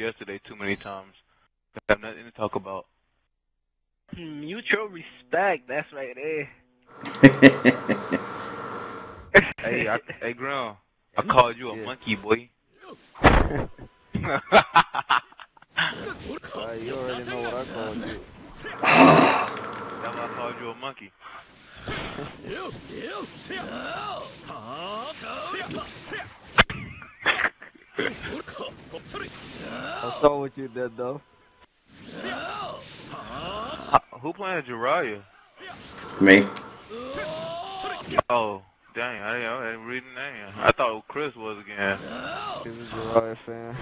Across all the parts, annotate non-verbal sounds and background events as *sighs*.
yesterday too many times. I have nothing to talk about. Mutual respect. That's right there. *laughs* Hey, I, hey, Graham, I called you a Yeah. monkey, boy. *laughs* Uh, you already know what I called you. *sighs* That's why I called you a monkey. *laughs* I saw what you did though. Uh, who playing Jiraiya? Me. Oh, dang, I, I didn't read the name. I thought Chris was again. He's a Jiraiya fan.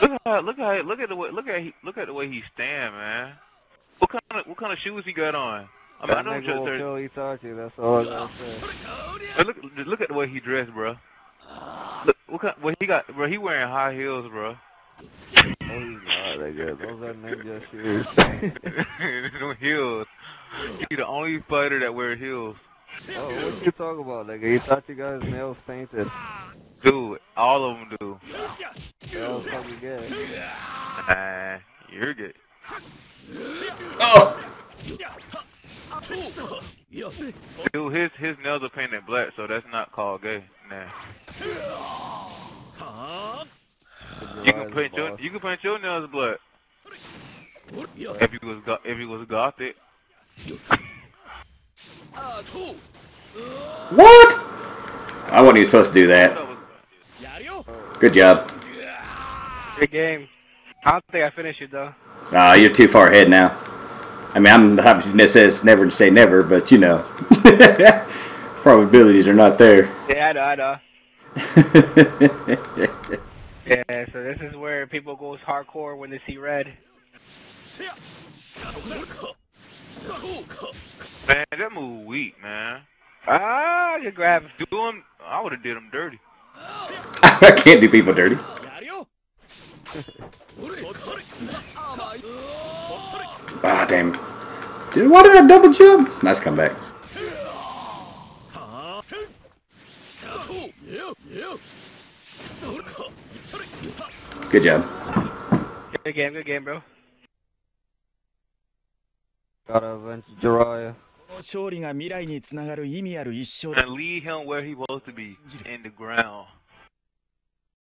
Look at look at look at the way look at he, look at the way he stand, man. What kind of what kind of shoes he got on? I mean, I know nigga just will there- kill Itachi, that's all I gotta say. Hey, look look at the way he dressed, bro. Look, what kind, what he got, bro? He wearing high heels, bro. Oh, he's not that good. Those are ninja *laughs* shoes. *laughs* no heels. He the only fighter that wear heels. oh, what you talking about, nigga? Itachi got his nails painted. Dude, all of them do. That was fucking good. Nah, you're good. Oh! Dude, his his nails are painted black, so that's not called gay. Nah. You can Jiraiya's paint your boss. you can paint your nails black. If he was go- if he was gothic. What? I wasn't even supposed to do that. Good job. Good game. I don't think I finished it though. Uh, you're too far ahead now. I mean, I'm the type that says never to say never, but you know, *laughs* probabilities are not there. Yeah, I know, I know. *laughs* Yeah, so this is where people goes hardcore when they see red. Man, that move weak, man. Ah, good grab. Do him, I would have did him dirty. I can't do people dirty. Ah, damn. Dude, why did I double jump? Nice comeback. Good job. Good game, good game, bro. Gotta avenge Jiraiya. 勝利が未来につながる意味ある一勝 And lead him where he supposed to be, in the ground.